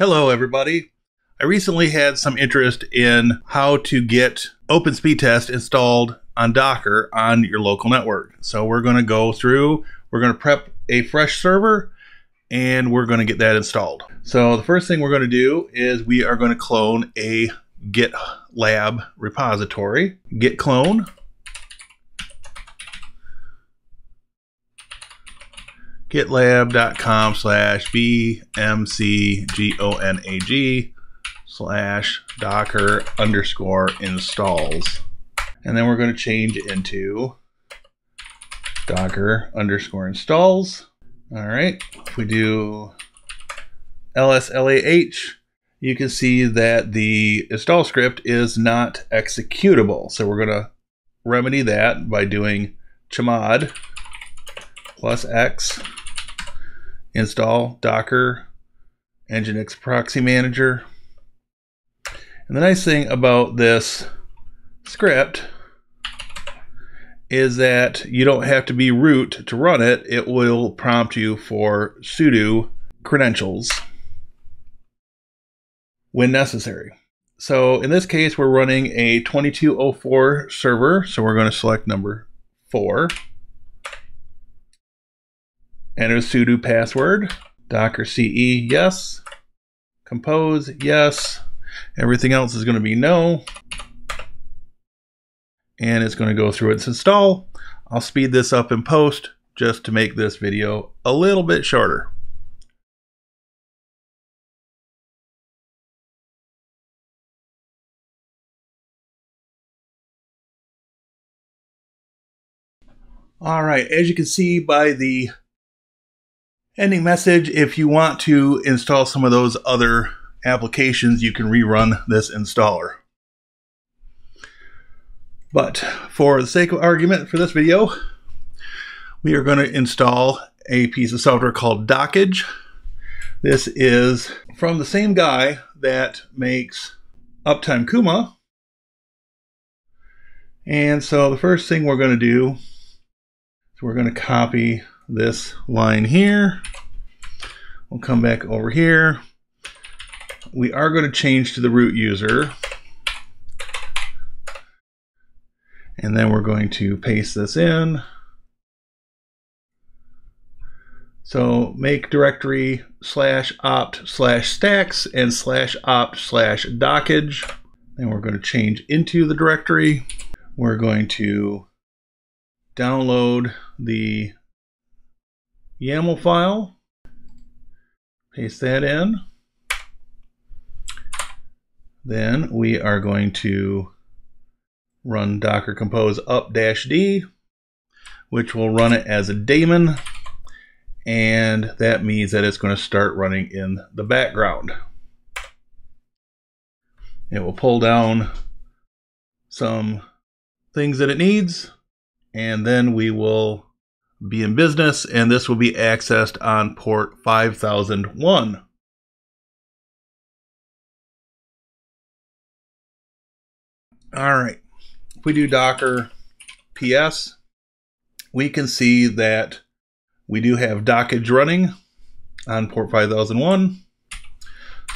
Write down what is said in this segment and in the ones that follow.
Hello, everybody. I recently had some interest in how to get OpenSpeedTest installed on Docker on your local network. So we're going to go through, we're going to prep a fresh server, and we're going to get that installed. So the first thing we're going to do is we are going to clone a GitLab repository. Git clone. gitlab.com slash bmcgonag slash docker underscore installs. And then we're going to change into docker underscore installs. All right. If we do lslah, you can see that the install script is not executable. So we're going to remedy that by doing chmod plus x install docker nginx proxy manager. And the nice thing about this script is that you don't have to be root to run it. It will prompt you for sudo credentials when necessary. So in this case we're running a 2204 server. So we're going to select number 4 Enter sudo password. Docker CE, yes. Compose, yes. Everything else is going to be no. And it's going to go through its install. I'll speed this up in post just to make this video a little bit shorter. All right, as you can see by the ending message if you want to install some of those other applications you can rerun this installer. But for the sake of argument for this video we are going to install a piece of software called Dockge. This is from the same guy that makes uptime kuma. And so the first thing we're going to do is we're going to copy this line here. We'll come back over here. We are going to change to the root user. And then we're going to paste this in. So make directory slash opt slash stacks and slash opt slash dockge. And we're going to change into the directory. We're going to download the YAML file. Paste that in. Then we are going to run docker compose up dash d, which will run it as a daemon. And that means that it's going to start running in the background. It will pull down some things that it needs, and then we will be in business, and this will be accessed on port 5001. All right, if we do Docker PS, we can see that we do have Dockge running on port 5001.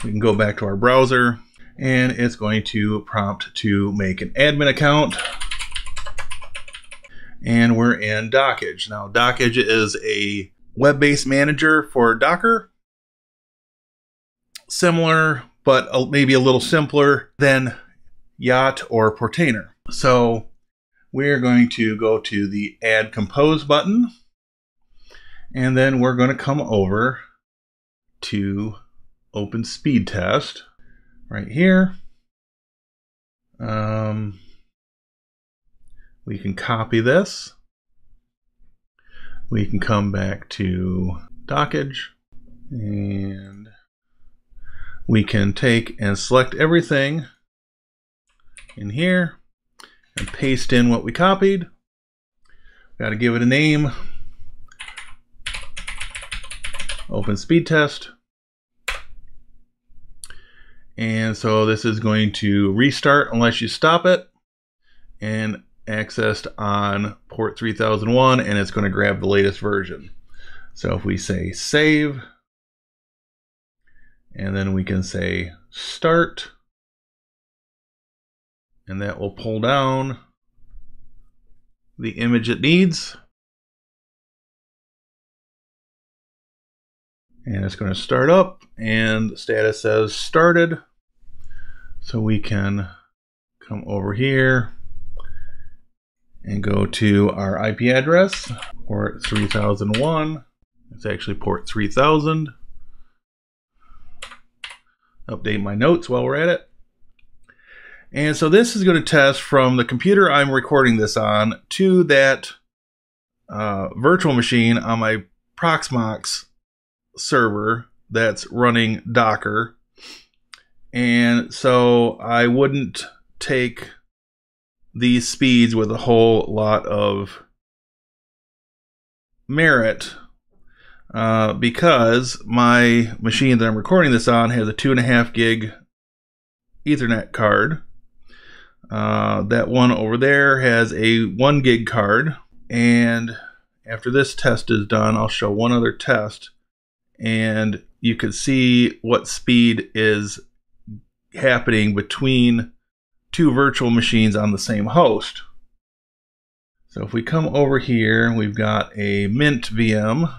We can go back to our browser, and it's going to prompt to make an admin account and we're in Dockge. Now, Dockge is a web-based manager for Docker. Similar, but maybe a little simpler than Yacht or Portainer. So we're going to go to the Add Compose button, and then we're going to come over to Open Speed Test right here. Um, we can copy this. We can come back to Dockge and we can take and select everything in here and paste in what we copied. Got to give it a name. Open speed test. And so this is going to restart unless you stop it. And accessed on port 3001 and it's going to grab the latest version. So if we say save And then we can say start. And that will pull down the image it needs. And it's going to start up and the status says started. So we can come over here and go to our IP address, port 3001. It's actually port 3000. Update my notes while we're at it. And so this is going to test from the computer I'm recording this on to that uh, virtual machine on my Proxmox server that's running Docker. And so I wouldn't take these speeds with a whole lot of merit uh, because my machine that I'm recording this on has a two and a half gig Ethernet card. Uh, that one over there has a one gig card. And after this test is done, I'll show one other test. And you can see what speed is happening between two virtual machines on the same host. So if we come over here, we've got a Mint VM,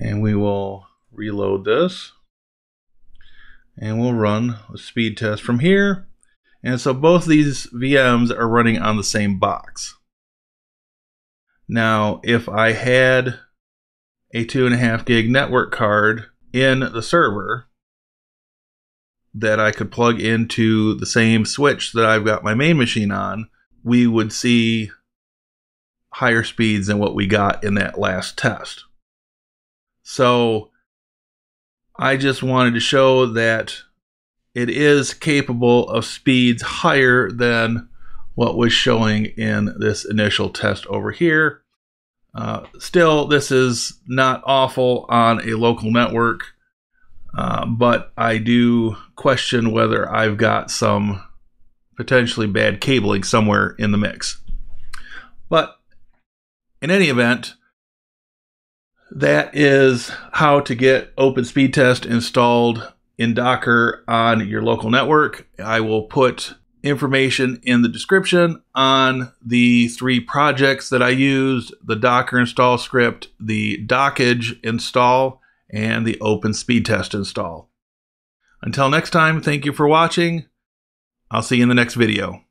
and we will reload this. And we'll run a speed test from here. And so both these VMs are running on the same box. Now, if I had a two and a half gig network card in the server, that I could plug into the same switch that I've got my main machine on, we would see higher speeds than what we got in that last test. So I just wanted to show that it is capable of speeds higher than what was showing in this initial test over here. Uh, still, this is not awful on a local network. Uh, but I do question whether I've got some potentially bad cabling somewhere in the mix. But in any event, that is how to get Open Speed Test installed in Docker on your local network. I will put information in the description on the three projects that I used the Docker install script, the Dockge install, and the Open Speed Test install. Until next time, thank you for watching. I'll see you in the next video.